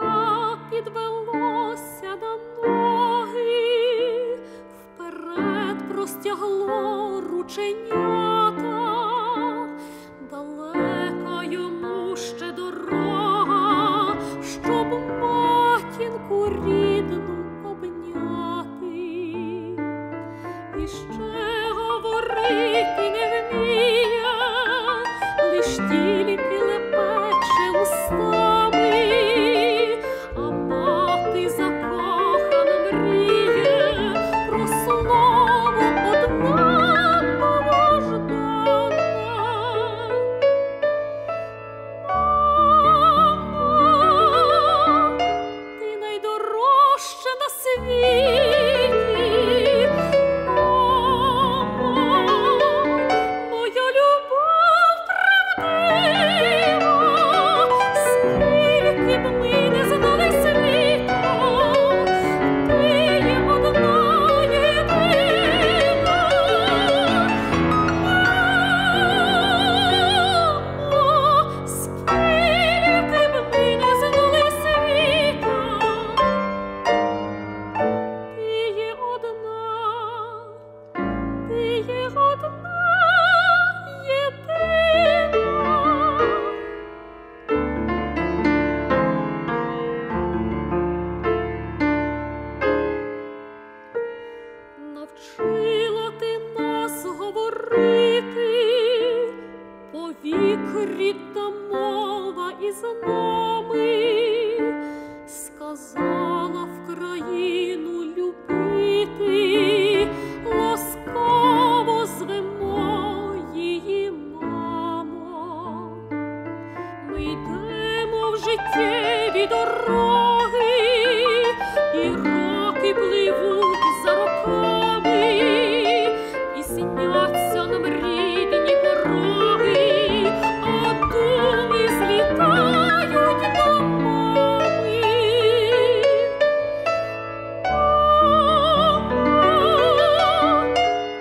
немовля підвелося на ноги, вперед простягло рученята. Навчила ти нас говорити повік рідна мова і знання. життєві дороги, і роки пливуть за роками, і сняться нам рідні пороги, а думи злітають до мами. Мама,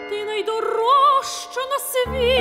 ти найдорожча на світі.